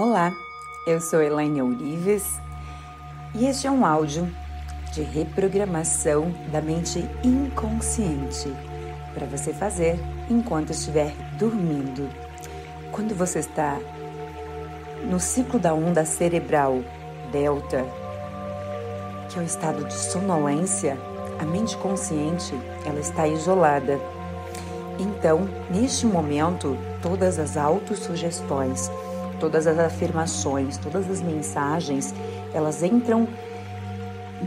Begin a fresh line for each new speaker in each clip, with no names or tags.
Olá, eu sou Elaine Ourives e este é um áudio de reprogramação da mente inconsciente para você fazer enquanto estiver dormindo. Quando você está no ciclo da onda cerebral delta, que é o estado de sonolência, a mente consciente ela está isolada. Então, neste momento, todas as autossugestões, todas as afirmações, todas as mensagens, elas entram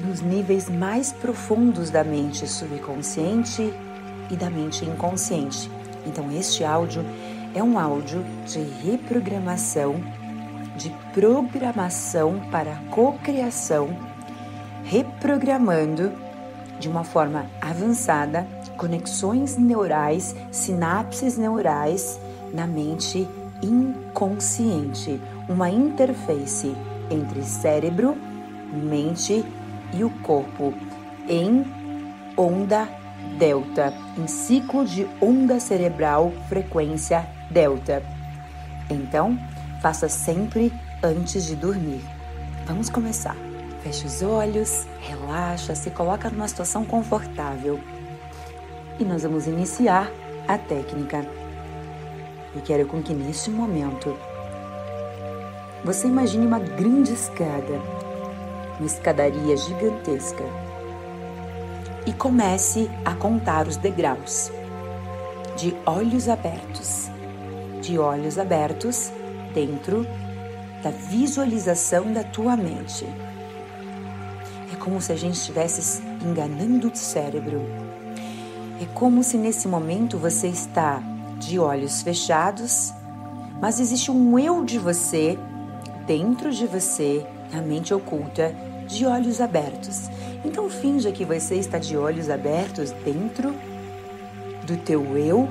nos níveis mais profundos da mente subconsciente e da mente inconsciente. Então, este áudio é um áudio de reprogramação, de programação para cocriação, reprogramando de uma forma avançada conexões neurais, sinapses neurais na mente inconsciente, uma interface entre cérebro, mente e o corpo em onda delta, em ciclo de onda cerebral frequência delta. Então, faça sempre antes de dormir. Vamos começar. Feche os olhos, relaxa, se coloca numa situação confortável. E nós vamos iniciar a técnica. E quero com que neste momento você imagine uma grande escada, uma escadaria gigantesca, e comece a contar os degraus, de olhos abertos, de olhos abertos dentro da visualização da tua mente. É como se a gente estivesse enganando o cérebro. É como se nesse momento você está de olhos fechados, mas existe um eu de você dentro de você, na mente oculta, de olhos abertos. Então finja que você está de olhos abertos dentro do teu eu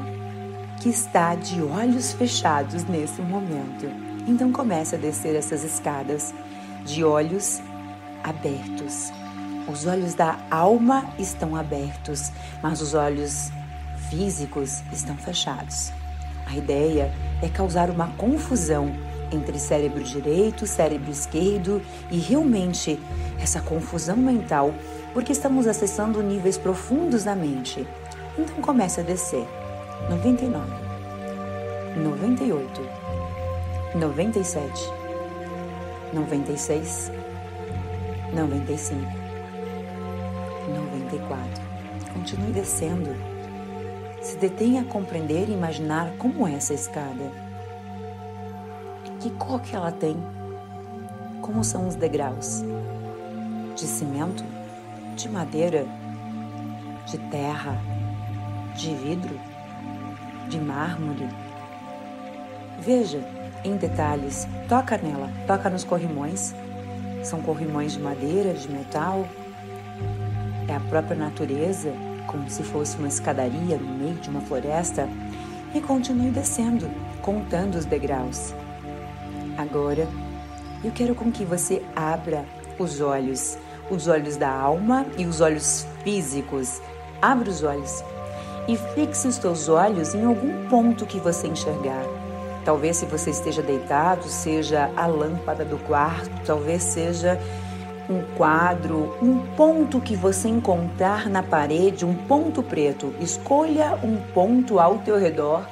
que está de olhos fechados nesse momento. Então comece a descer essas escadas de olhos abertos. Os olhos da alma estão abertos, mas os olhos físicos estão fechados. A ideia é causar uma confusão entre cérebro direito, cérebro esquerdo e realmente essa confusão mental, porque estamos acessando níveis profundos da mente. Então comece a descer. 99, 98, 97, 96, 95, 94. Continue descendo se detém a compreender e imaginar como é essa escada. Que cor que ela tem? Como são os degraus? De cimento? De madeira? De terra? De vidro? De mármore? Veja em detalhes, toca nela, toca nos corrimões. São corrimões de madeira, de metal? É a própria natureza como se fosse uma escadaria no meio de uma floresta, e continue descendo, contando os degraus. Agora, eu quero com que você abra os olhos, os olhos da alma e os olhos físicos. Abra os olhos e fixe os teus olhos em algum ponto que você enxergar. Talvez se você esteja deitado, seja a lâmpada do quarto, talvez seja um quadro, um ponto que você encontrar na parede, um ponto preto. Escolha um ponto ao teu redor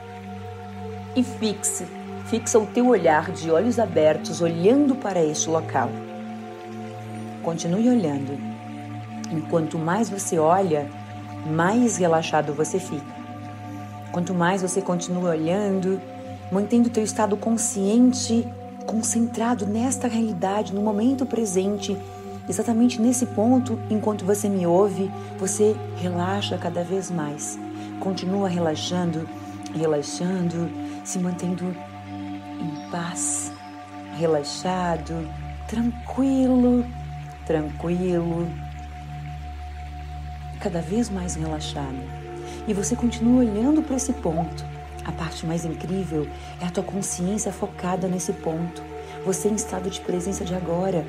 e fixe, fixa o teu olhar de olhos abertos, olhando para este local. Continue olhando. Enquanto mais você olha, mais relaxado você fica. Quanto mais você continua olhando, mantendo o teu estado consciente, concentrado nesta realidade, no momento presente, Exatamente nesse ponto, enquanto você me ouve, você relaxa cada vez mais. Continua relaxando, relaxando, se mantendo em paz, relaxado, tranquilo, tranquilo, cada vez mais relaxado. E você continua olhando para esse ponto. A parte mais incrível é a tua consciência focada nesse ponto. Você em estado de presença de agora.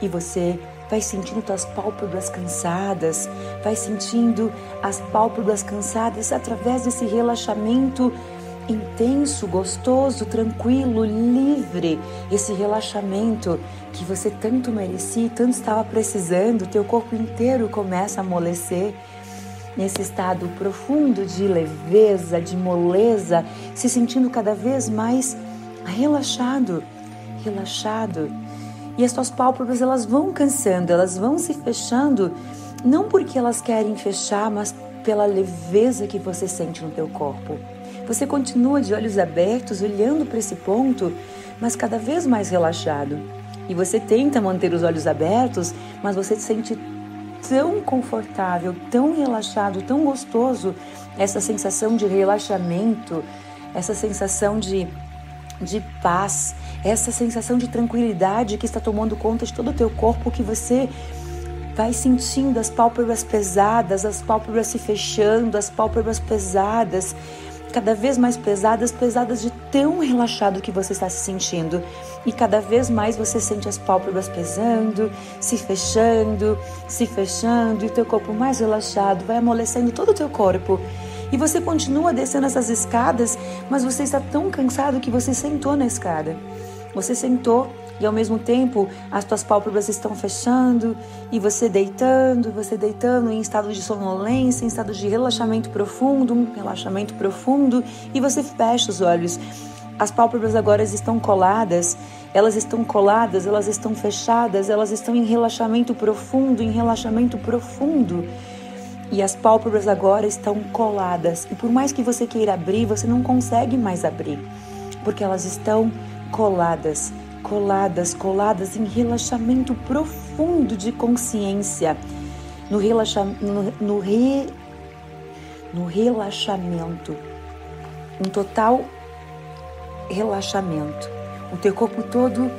E você vai sentindo tuas pálpebras cansadas, vai sentindo as pálpebras cansadas através desse relaxamento intenso, gostoso, tranquilo, livre, esse relaxamento que você tanto merecia, tanto estava precisando, teu corpo inteiro começa a amolecer nesse estado profundo de leveza, de moleza, se sentindo cada vez mais relaxado, relaxado. E as tuas pálpebras elas vão cansando, elas vão se fechando, não porque elas querem fechar, mas pela leveza que você sente no teu corpo. Você continua de olhos abertos, olhando para esse ponto, mas cada vez mais relaxado. E você tenta manter os olhos abertos, mas você se sente tão confortável, tão relaxado, tão gostoso, essa sensação de relaxamento, essa sensação de, de paz, essa sensação de tranquilidade que está tomando conta de todo o teu corpo, que você vai sentindo as pálpebras pesadas, as pálpebras se fechando, as pálpebras pesadas, cada vez mais pesadas, pesadas de tão relaxado que você está se sentindo. E cada vez mais você sente as pálpebras pesando, se fechando, se fechando, e o teu corpo mais relaxado vai amolecendo todo o teu corpo. E você continua descendo essas escadas, mas você está tão cansado que você sentou na escada. Você sentou e ao mesmo tempo as tuas pálpebras estão fechando e você deitando, você deitando em estado de sonolência, em estado de relaxamento profundo, um relaxamento profundo e você fecha os olhos. As pálpebras agora estão coladas, elas estão coladas, elas estão fechadas, elas estão em relaxamento profundo, em relaxamento profundo. E as pálpebras agora estão coladas. E por mais que você queira abrir, você não consegue mais abrir, porque elas estão coladas, coladas em relaxamento profundo de consciência, no, relaxa, no, no, re, no relaxamento, um total relaxamento. O teu corpo todo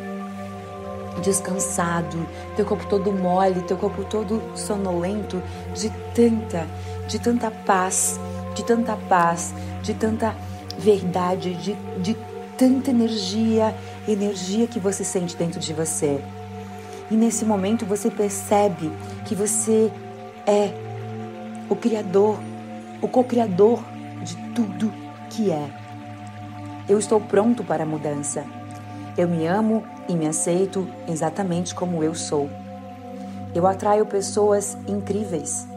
descansado, teu corpo todo mole, teu corpo todo sonolento de tanta, de tanta paz, de tanta paz, de tanta verdade, de, de tanta energia, energia que você sente dentro de você. E nesse momento você percebe que você é o Criador, o co-criador de tudo que é. Eu estou pronto para a mudança. Eu me amo e me aceito exatamente como eu sou. Eu atraio pessoas incríveis.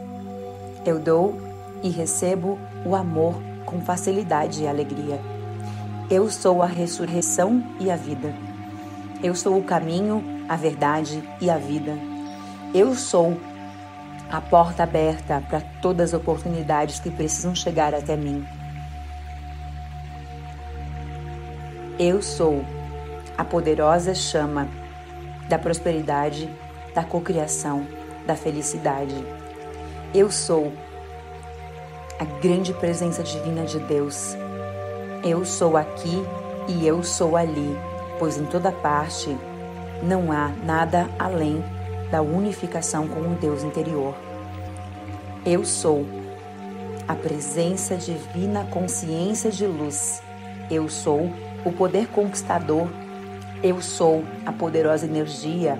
Eu dou e recebo o amor com facilidade e alegria. Eu sou a ressurreição e a vida. Eu sou o caminho, a verdade e a vida. Eu sou a porta aberta para todas as oportunidades que precisam chegar até mim. Eu sou a poderosa chama da prosperidade, da cocriação, da felicidade. Eu sou a grande presença divina de Deus eu sou aqui e eu sou ali, pois em toda parte não há nada além da unificação com o Deus interior. Eu sou a presença divina, consciência de luz. Eu sou o poder conquistador. Eu sou a poderosa energia.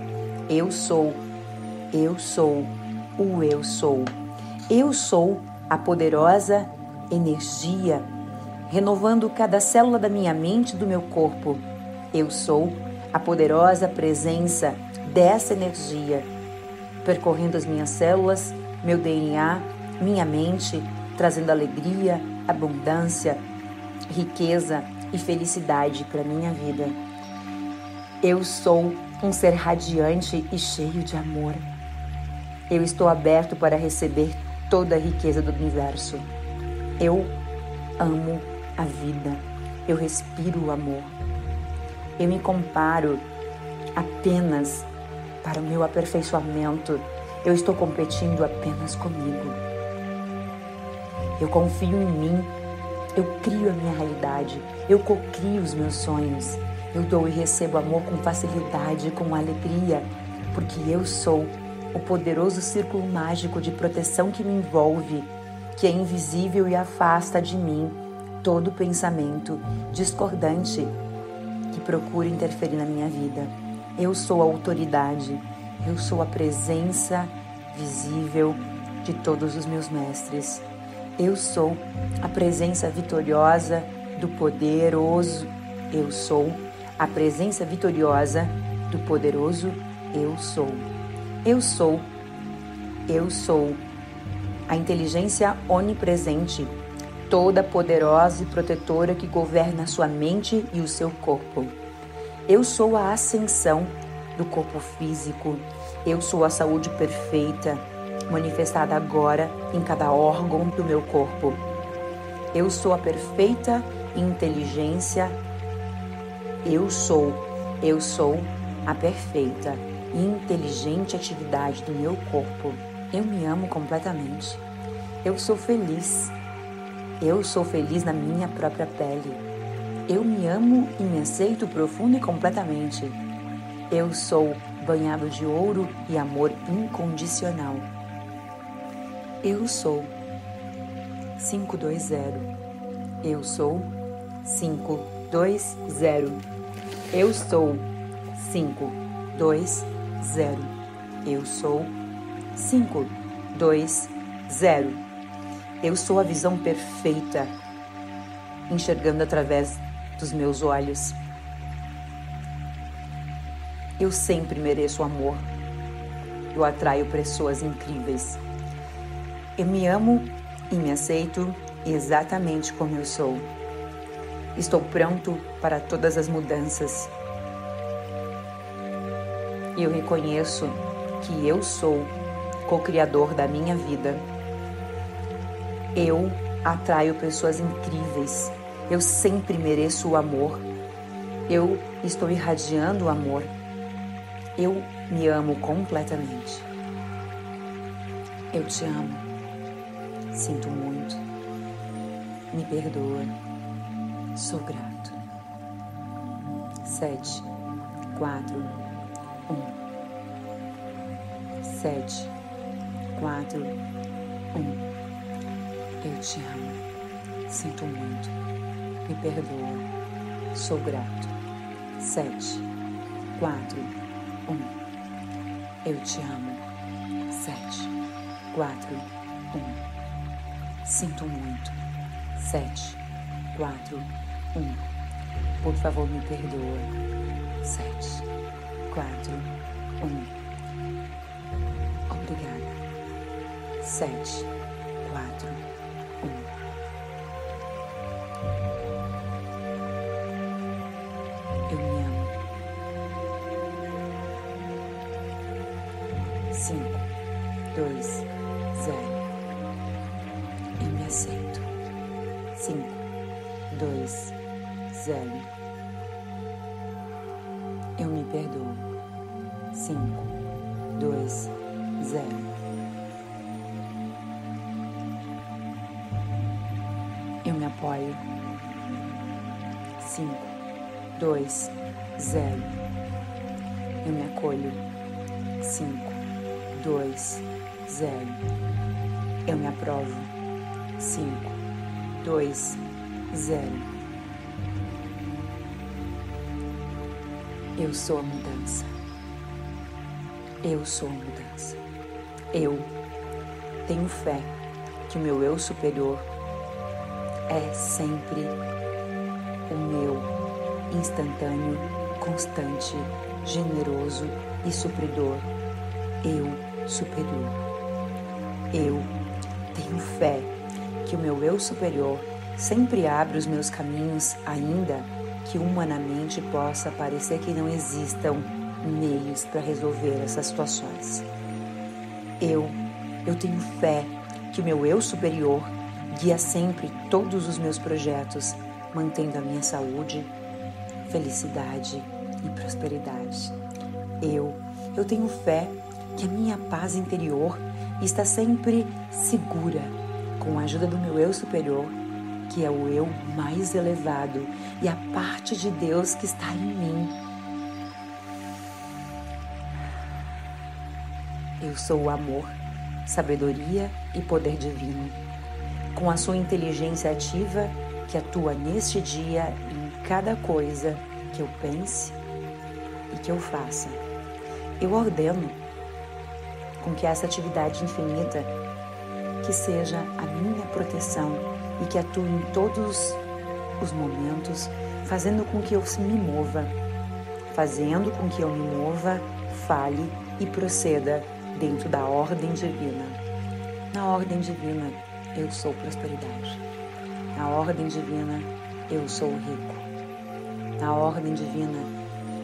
Eu sou, eu sou o eu sou. Eu sou a poderosa energia renovando cada célula da minha mente e do meu corpo. Eu sou a poderosa presença dessa energia, percorrendo as minhas células, meu DNA, minha mente, trazendo alegria, abundância, riqueza e felicidade para minha vida. Eu sou um ser radiante e cheio de amor. Eu estou aberto para receber toda a riqueza do universo. Eu amo a vida, eu respiro o amor. Eu me comparo apenas para o meu aperfeiçoamento. Eu estou competindo apenas comigo. Eu confio em mim. Eu crio a minha realidade. Eu cocrio os meus sonhos. Eu dou e recebo amor com facilidade, com alegria, porque eu sou o poderoso círculo mágico de proteção que me envolve, que é invisível e afasta de mim todo pensamento discordante que procure interferir na minha vida. Eu sou a autoridade, eu sou a presença visível de todos os meus mestres. Eu sou a presença vitoriosa do poderoso eu sou, a presença vitoriosa do poderoso eu sou. Eu sou, eu sou a inteligência onipresente, toda poderosa e protetora que governa sua mente e o seu corpo. Eu sou a ascensão do corpo físico. Eu sou a saúde perfeita, manifestada agora em cada órgão do meu corpo. Eu sou a perfeita inteligência. Eu sou, eu sou a perfeita e inteligente atividade do meu corpo. Eu me amo completamente. Eu sou feliz. Eu sou feliz na minha própria pele. Eu me amo e me aceito profundo e completamente. Eu sou banhado de ouro e amor incondicional. Eu sou 520. Eu sou 520. Eu sou 520. Eu sou 520. Eu sou a visão perfeita, enxergando através dos meus olhos. Eu sempre mereço amor. Eu atraio pessoas incríveis. Eu me amo e me aceito exatamente como eu sou. Estou pronto para todas as mudanças. Eu reconheço que eu sou co-criador da minha vida. Eu atraio pessoas incríveis. Eu sempre mereço o amor. Eu estou irradiando o amor. Eu me amo completamente. Eu te amo. Sinto muito. Me perdoa. Sou grato. Sete, quatro, um. Sete, quatro, um. Eu te amo. Sinto muito. Me perdoa. Sou grato. Sete, quatro, um. Eu te amo. Sete, quatro, um. Sinto muito. Sete, quatro, um. Por favor, me perdoa. Sete, quatro, um. Obrigada. Sete, Eu me amo. Cinco, dois, zero aceito. Cinco, dois, zero. Eu me perdoo. Cinco, dois, zero. Eu me apoio. Cinco, dois, zero. Eu me acolho. Cinco, dois, zero. Eu me aprovo cinco, dois, zero. Eu sou a mudança. Eu sou a mudança. Eu tenho fé que o meu eu superior é sempre o meu instantâneo, constante, generoso e supridor. Eu superior. Eu tenho fé que o meu eu superior sempre abre os meus caminhos, ainda que humanamente possa parecer que não existam meios para resolver essas situações. Eu, eu tenho fé que o meu eu superior guia sempre todos os meus projetos, mantendo a minha saúde, felicidade e prosperidade. Eu, eu tenho fé que a minha paz interior está sempre segura com a ajuda do meu eu superior, que é o eu mais elevado e a parte de Deus que está em mim. Eu sou o amor, sabedoria e poder divino. Com a sua inteligência ativa que atua neste dia em cada coisa que eu pense e que eu faça. Eu ordeno com que essa atividade infinita que seja a minha proteção e que atue em todos os momentos, fazendo com que eu me mova, fazendo com que eu me mova, fale e proceda dentro da ordem divina. Na ordem divina, eu sou prosperidade. Na ordem divina, eu sou rico. Na ordem divina,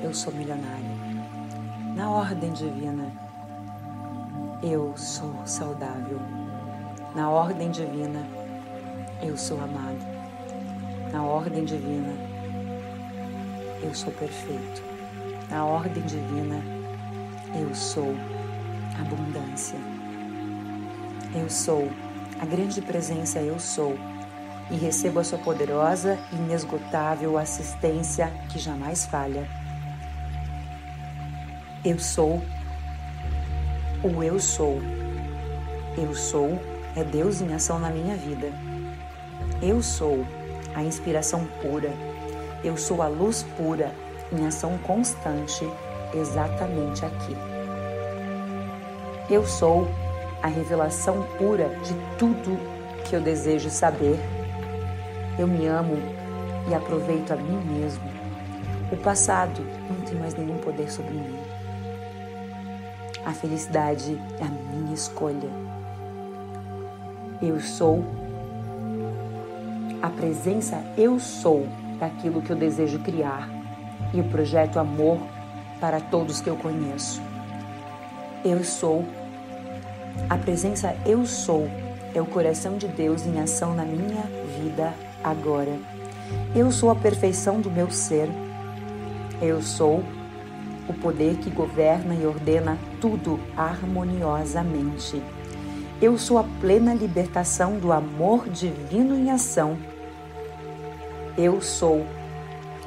eu sou milionário. Na ordem divina, eu sou saudável. Na ordem divina, eu sou amado. Na ordem divina, eu sou perfeito. Na ordem divina, eu sou abundância. Eu sou a grande presença, eu sou, e recebo a sua poderosa e inesgotável assistência que jamais falha. Eu sou o eu sou. Eu sou é Deus em ação na minha vida. Eu sou a inspiração pura. Eu sou a luz pura em ação constante exatamente aqui. Eu sou a revelação pura de tudo que eu desejo saber. Eu me amo e aproveito a mim mesmo. O passado não tem mais nenhum poder sobre mim. A felicidade é a minha escolha. Eu sou a presença eu sou daquilo que eu desejo criar e o projeto amor para todos que eu conheço. Eu sou a presença eu sou é o coração de Deus em ação na minha vida agora. Eu sou a perfeição do meu ser. Eu sou o poder que governa e ordena tudo harmoniosamente. Eu sou a plena libertação do amor divino em ação. Eu sou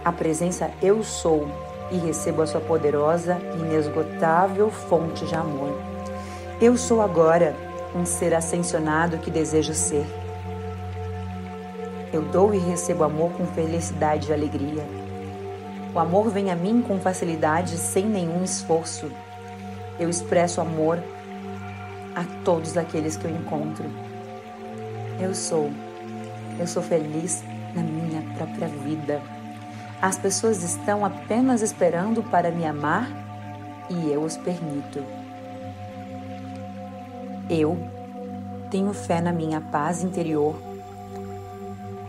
a presença Eu sou e recebo a sua poderosa e inesgotável fonte de amor. Eu sou agora um ser ascensionado que desejo ser. Eu dou e recebo amor com felicidade e alegria. O amor vem a mim com facilidade, sem nenhum esforço. Eu expresso amor a todos aqueles que eu encontro. Eu sou, eu sou feliz na minha própria vida. As pessoas estão apenas esperando para me amar e eu os permito. Eu tenho fé na minha paz interior.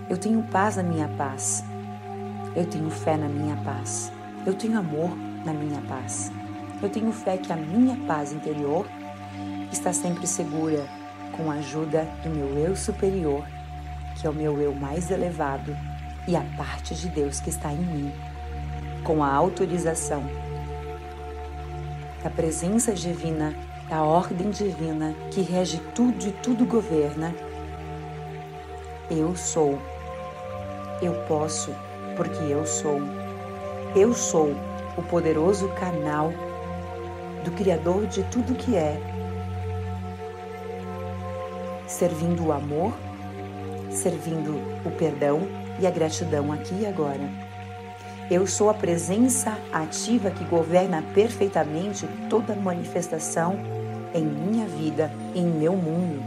Eu tenho paz na minha paz. Eu tenho fé na minha paz. Eu tenho amor na minha paz. Eu tenho fé que a minha paz interior está sempre segura com a ajuda do meu eu superior, que é o meu eu mais elevado e a parte de Deus que está em mim, com a autorização da presença divina, da ordem divina que rege tudo e tudo governa. Eu sou. Eu posso porque eu sou. Eu sou o poderoso canal do Criador de tudo que é, servindo o amor, servindo o perdão e a gratidão aqui e agora. Eu sou a presença ativa que governa perfeitamente toda manifestação em minha vida, em meu mundo.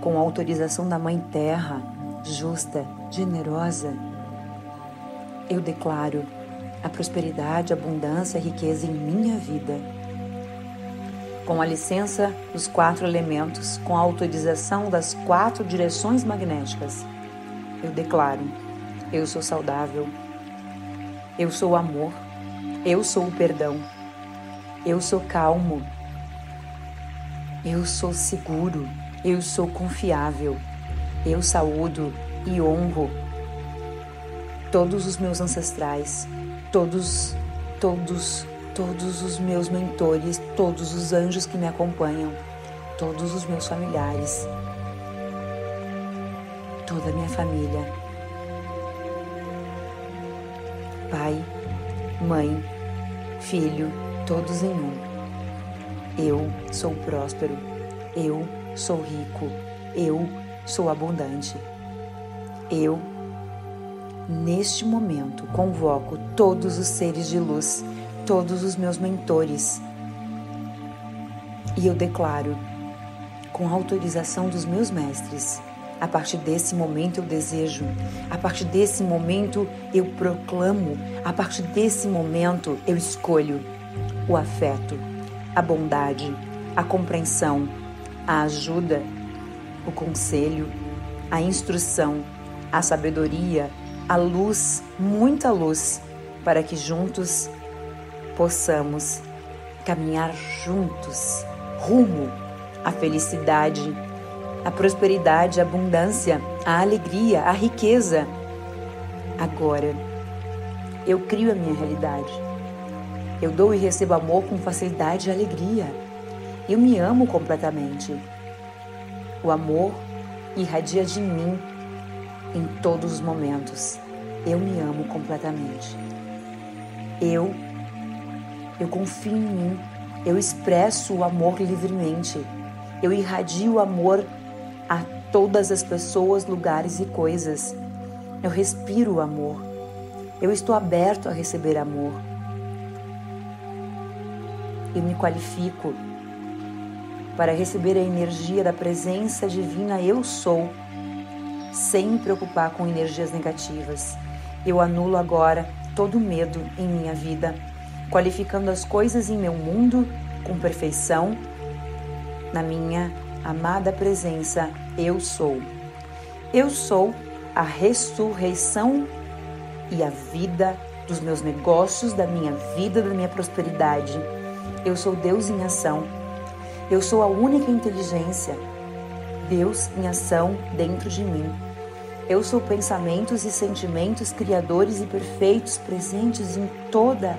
Com a autorização da Mãe Terra, justa, generosa, eu declaro a prosperidade, abundância riqueza em minha vida. Com a licença dos quatro elementos, com a autorização das quatro direções magnéticas, eu declaro: eu sou saudável, eu sou amor, eu sou o perdão, eu sou calmo, eu sou seguro, eu sou confiável, eu saúdo e honro todos os meus ancestrais, todos, todos, todos os meus mentores, todos os anjos que me acompanham, todos os meus familiares, toda a minha família. Pai, mãe, filho, todos em um. Eu sou próspero, eu sou rico, eu sou abundante. Eu Neste momento, convoco todos os seres de luz, todos os meus mentores, e eu declaro, com autorização dos meus mestres, A partir desse momento eu desejo, a partir desse momento eu proclamo, a partir desse momento eu escolho o afeto, a bondade, a compreensão, a ajuda, o conselho, a instrução, a sabedoria, a luz, muita luz, para que juntos possamos caminhar juntos rumo à felicidade, à prosperidade, à abundância, à alegria, à riqueza. Agora, eu crio a minha realidade. Eu dou e recebo amor com facilidade e alegria. Eu me amo completamente. O amor irradia de mim em todos os momentos. Eu me amo completamente. Eu eu confio em mim. Eu expresso o amor livremente. Eu irradio o amor a todas as pessoas, lugares e coisas. Eu respiro o amor. Eu estou aberto a receber amor. Eu me qualifico para receber a energia da presença divina eu sou, sem me preocupar com energias negativas. Eu anulo agora todo medo em minha vida qualificando as coisas em meu mundo com perfeição, na minha amada presença, eu sou. Eu sou a ressurreição e a vida dos meus negócios, da minha vida, da minha prosperidade. Eu sou Deus em ação. Eu sou a única inteligência. Deus em ação dentro de mim. Eu sou pensamentos e sentimentos criadores e perfeitos presentes em toda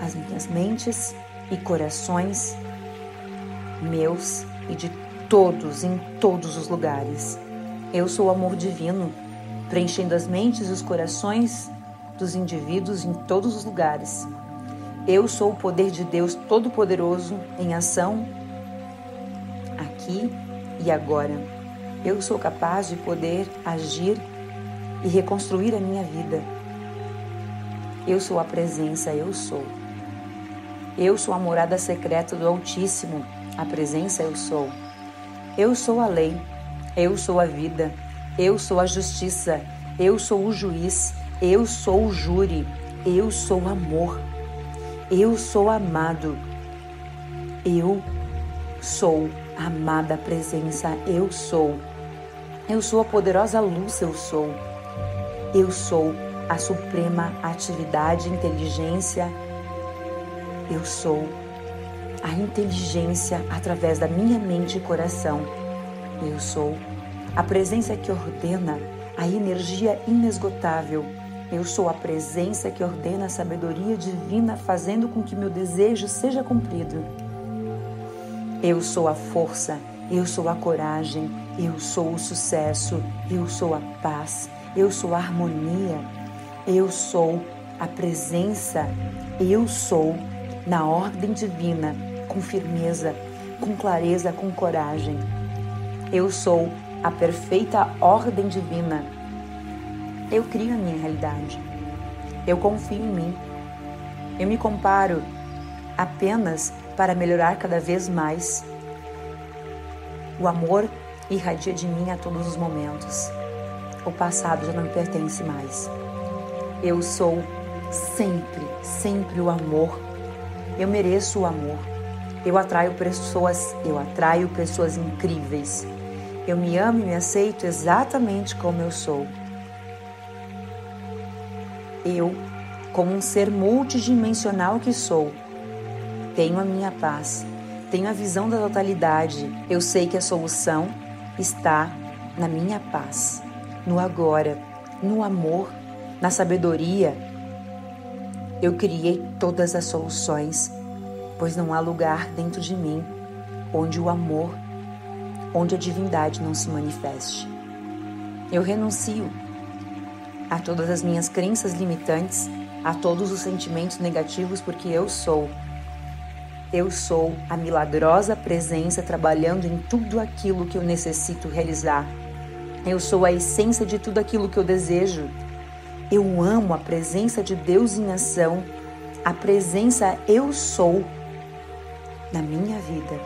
as minhas mentes e corações meus e de todos em todos os lugares. Eu sou o amor divino, preenchendo as mentes e os corações dos indivíduos em todos os lugares. Eu sou o poder de Deus Todo-Poderoso em ação aqui e agora. Eu sou capaz de poder agir e reconstruir a minha vida. Eu sou a presença, eu sou. Eu sou a morada secreta do Altíssimo, a presença eu sou. Eu sou a lei, eu sou a vida, eu sou a justiça, eu sou o juiz, eu sou o júri, eu sou o amor, eu sou amado, eu sou amada presença, eu sou. Eu sou a poderosa luz, eu sou. Eu sou a suprema atividade, inteligência, eu sou a inteligência através da minha mente e coração. Eu sou a presença que ordena a energia inesgotável. Eu sou a presença que ordena a sabedoria divina, fazendo com que meu desejo seja cumprido. Eu sou a força, eu sou a coragem, eu sou o sucesso, eu sou a paz, eu sou a harmonia, eu sou a presença, eu sou na ordem divina, com firmeza, com clareza, com coragem. Eu sou a perfeita ordem divina. Eu crio a minha realidade. Eu confio em mim. Eu me comparo apenas para melhorar cada vez mais. O amor irradia de mim a todos os momentos. O passado já não me pertence mais. Eu sou sempre, sempre o amor eu mereço o amor. Eu atraio pessoas, eu atraio pessoas incríveis. Eu me amo e me aceito exatamente como eu sou. Eu, como um ser multidimensional que sou, tenho a minha paz, tenho a visão da totalidade. Eu sei que a solução está na minha paz, no agora, no amor, na sabedoria, eu criei todas as soluções, pois não há lugar dentro de mim onde o amor, onde a divindade não se manifeste. Eu renuncio a todas as minhas crenças limitantes, a todos os sentimentos negativos, porque eu sou. Eu sou a milagrosa presença trabalhando em tudo aquilo que eu necessito realizar. Eu sou a essência de tudo aquilo que eu desejo. Eu amo a presença de Deus em ação, a presença eu sou na minha vida.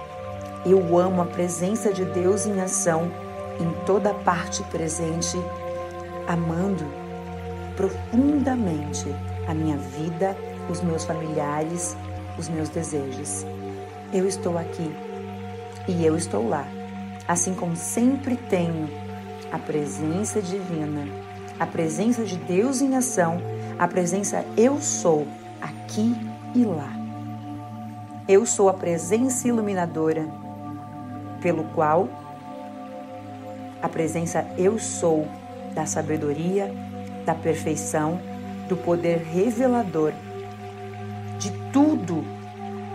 Eu amo a presença de Deus em ação, em toda parte presente, amando profundamente a minha vida, os meus familiares, os meus desejos. Eu estou aqui e eu estou lá, assim como sempre tenho a presença divina, a presença de Deus em ação, a presença eu sou aqui e lá. Eu sou a presença iluminadora, pelo qual a presença eu sou da sabedoria, da perfeição, do poder revelador de tudo,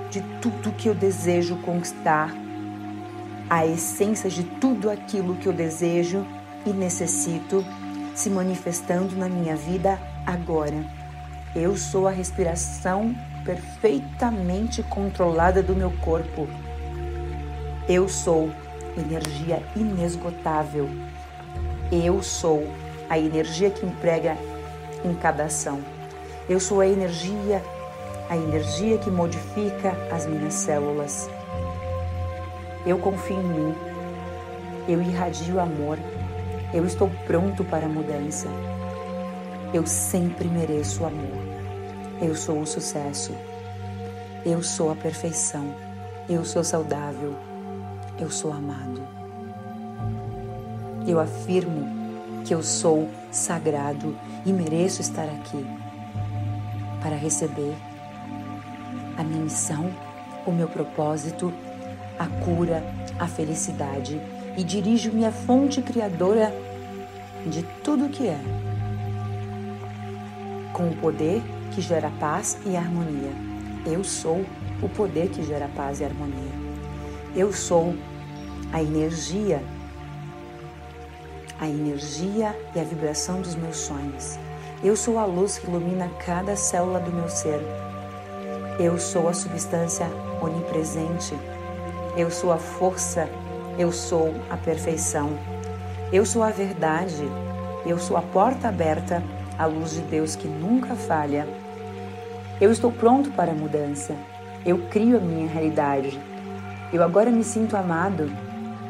de tudo que eu desejo conquistar, a essência de tudo aquilo que eu desejo e necessito se manifestando na minha vida agora. Eu sou a respiração perfeitamente controlada do meu corpo. Eu sou energia inesgotável. Eu sou a energia que emprega em cada ação. Eu sou a energia, a energia que modifica as minhas células. Eu confio em mim. Eu irradio amor. Eu estou pronto para a mudança. Eu sempre mereço amor. Eu sou o sucesso. Eu sou a perfeição. Eu sou saudável. Eu sou amado. Eu afirmo que eu sou sagrado e mereço estar aqui para receber a minha missão, o meu propósito, a cura, a felicidade e dirijo-me à fonte criadora de tudo o que é, com o poder que gera paz e harmonia. Eu sou o poder que gera paz e harmonia. Eu sou a energia, a energia e a vibração dos meus sonhos. Eu sou a luz que ilumina cada célula do meu ser. Eu sou a substância onipresente. Eu sou a força. Eu sou a perfeição. Eu sou a verdade. Eu sou a porta aberta à luz de Deus que nunca falha. Eu estou pronto para a mudança. Eu crio a minha realidade. Eu agora me sinto amado.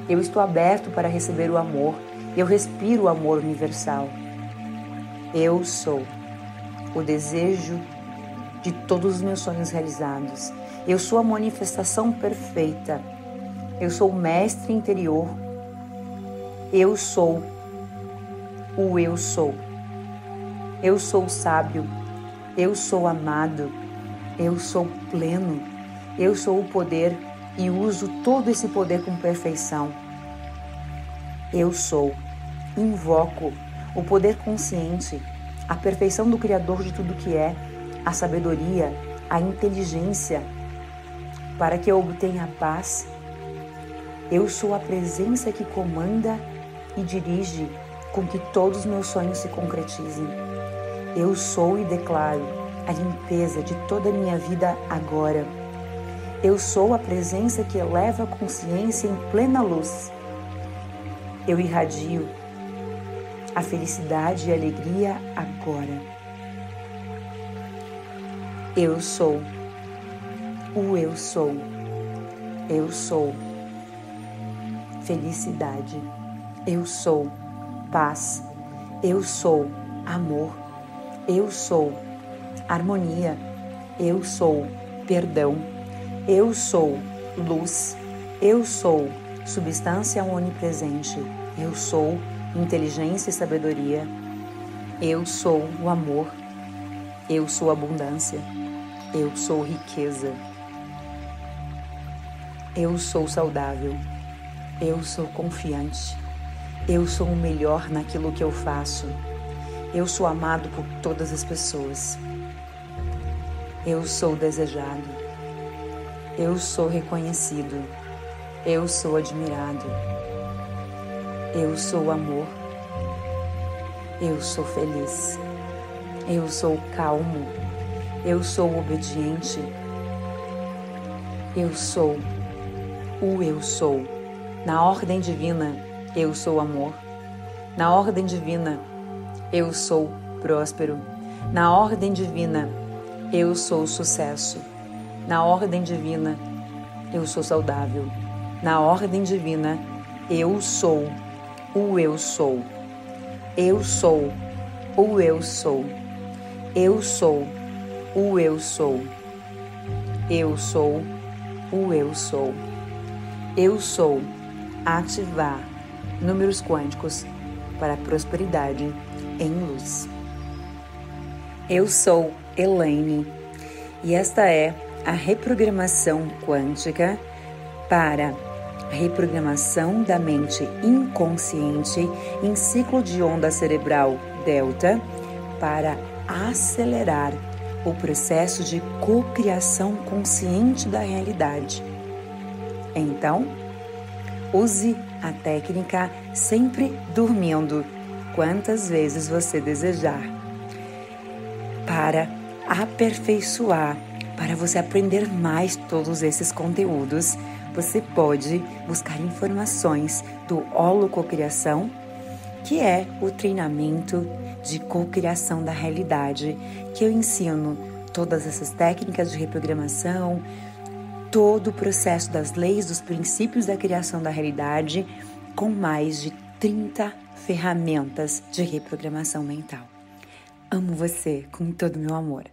Eu estou aberto para receber o amor. Eu respiro o amor universal. Eu sou o desejo de todos os meus sonhos realizados. Eu sou a manifestação perfeita. Eu sou o mestre interior. Eu sou o eu sou. Eu sou sábio. Eu sou amado. Eu sou pleno. Eu sou o poder e uso todo esse poder com perfeição. Eu sou. Invoco o poder consciente, a perfeição do Criador de tudo que é, a sabedoria, a inteligência, para que eu obtenha a paz. Eu sou a presença que comanda e dirige com que todos os meus sonhos se concretizem. Eu sou e declaro a limpeza de toda a minha vida agora. Eu sou a presença que eleva a consciência em plena luz. Eu irradio a felicidade e a alegria agora. Eu sou o eu sou. Eu sou felicidade. Eu sou paz. Eu sou amor. Eu sou harmonia. Eu sou perdão. Eu sou luz. Eu sou substância onipresente. Eu sou inteligência e sabedoria. Eu sou o amor. Eu sou abundância. Eu sou riqueza. Eu sou saudável. Eu sou confiante. Eu sou o melhor naquilo que eu faço. Eu sou amado por todas as pessoas. Eu sou desejado. Eu sou reconhecido. Eu sou admirado. Eu sou amor. Eu sou feliz. Eu sou calmo. Eu sou obediente. Eu sou o eu sou. Na ordem divina, eu sou amor. Na ordem divina, eu sou próspero. Na ordem divina, eu sou sucesso. Na ordem divina, eu sou saudável. Na ordem divina, eu sou o eu sou. Eu sou o eu sou. Eu sou o eu sou. Eu sou o eu sou. Eu sou ativar números quânticos para prosperidade em luz. Eu sou Elaine e esta é a reprogramação quântica para reprogramação da mente inconsciente em ciclo de onda cerebral delta para acelerar o processo de cocriação consciente da realidade. Então, use a técnica sempre dormindo, quantas vezes você desejar, para aperfeiçoar, para você aprender mais todos esses conteúdos. Você pode buscar informações do Holococriação, que é o treinamento de cocriação da realidade, que eu ensino todas essas técnicas de reprogramação, todo o processo das leis, dos princípios da criação da realidade, com mais de 30 ferramentas de reprogramação mental. Amo você com todo o meu amor.